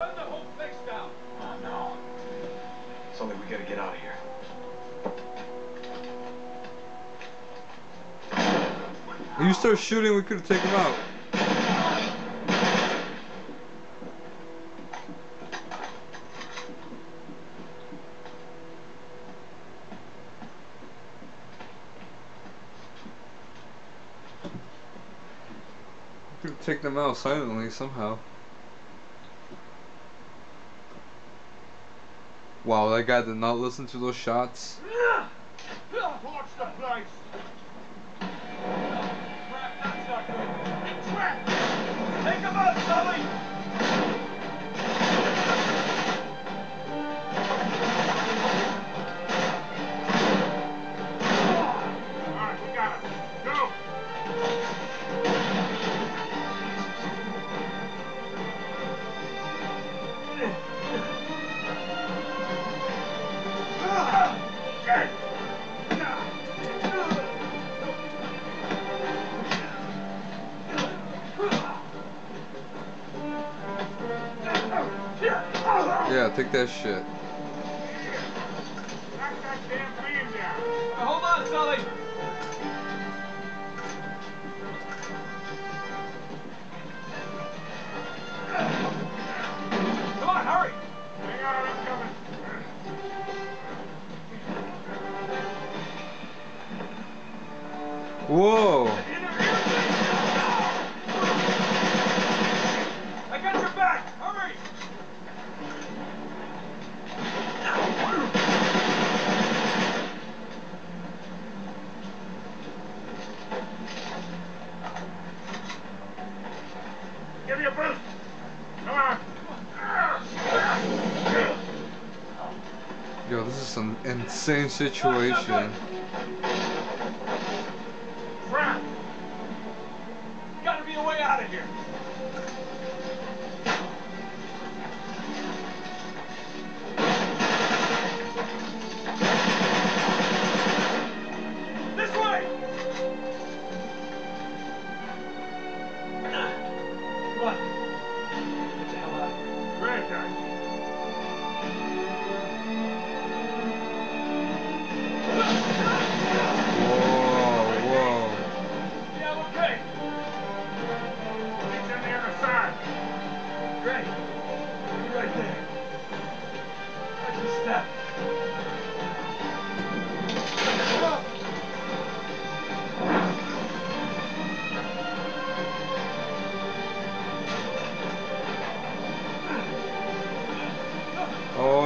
Burn the whole place down. Oh no. Sully, we gotta get out of here. If you start shooting, we could have taken him out. We could have taken them out silently somehow. Wow, that guy did not listen to those shots. Take him out, Sully. Take that shit. Knock that damn beam down. Now, hold on, Sully. Come on, hurry. Hang on, I'm coming. Whoa! Um, Insane situation. Crap. Gotta be a way out of here.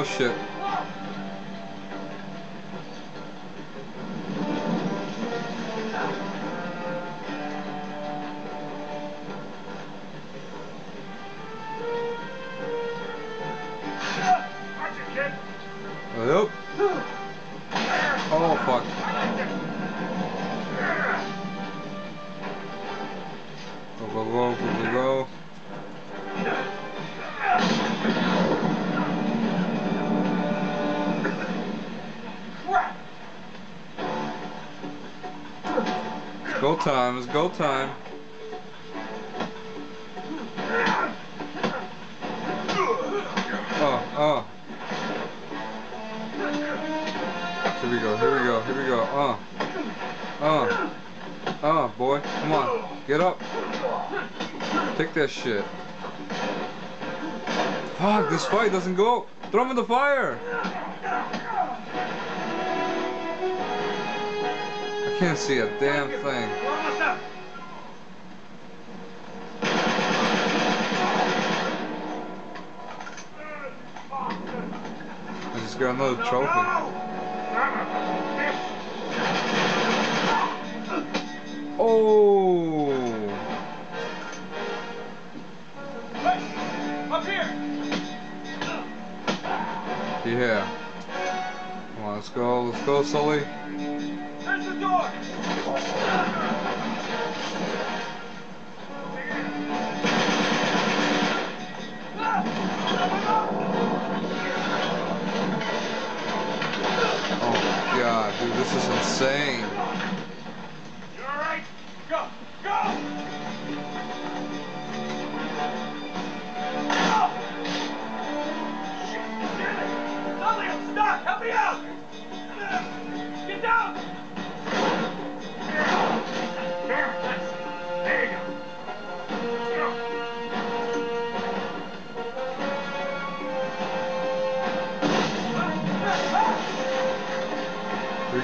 Oh shit. It's go time. It's go time. Oh oh. Here we go. Here we go. Here we go. Oh. Uh. Uh, boy. Come on. Get up. Take that shit. Fuck, this fight doesn't go. Throw him in the fire. Can't see a damn thing. We're almost up. I just got another trophy. Oh. Up here. Yeah. Let's go, let's go, Sully. There's the door! Oh god, dude, this is insane. You alright? Go! Go! Help me out!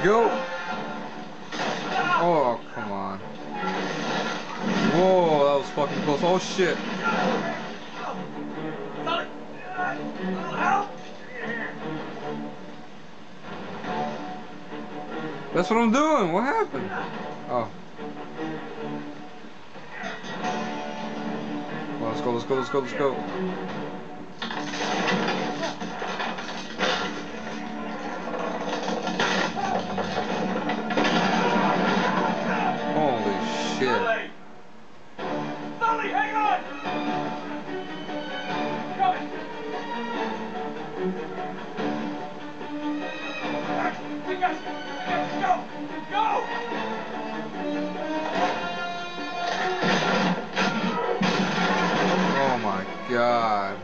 Go. Oh, come on. Whoa, that was fucking close. Oh shit. That's what I'm doing. What happened? Oh. Let's go, let's go, let's go, let's go. Oh my god.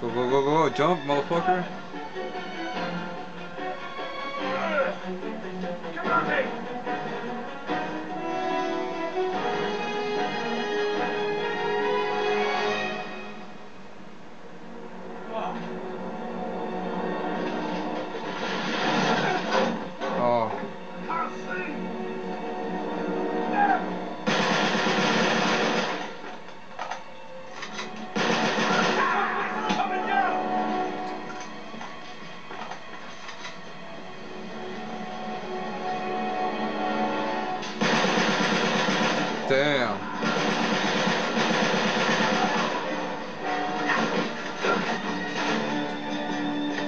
Go, go, go, go, jump, motherfucker. Come on, me!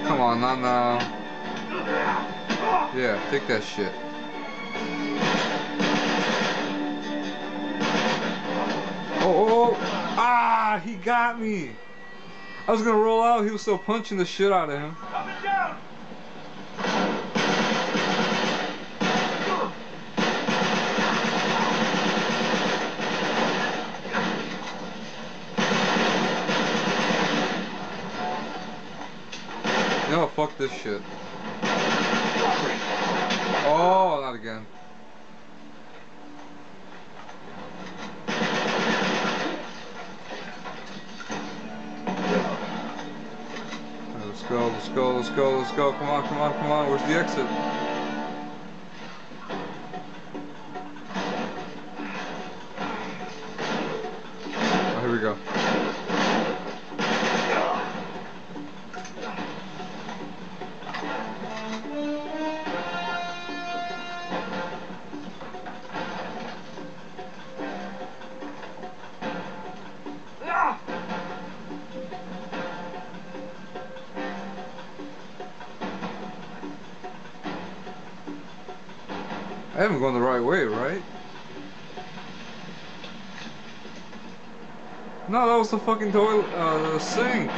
Come on, not now. Yeah, take that shit. Oh, oh, oh. Ah, he got me. I was gonna roll out, he was still punching the shit out of him. Fuck this shit. Oh, not again. Let's go, let's go, let's go, let's go. Come on, come on, come on. Where's the exit? Oh, here we go. I haven't gone the right way, right? No, that was the fucking toilet, uh, the sink.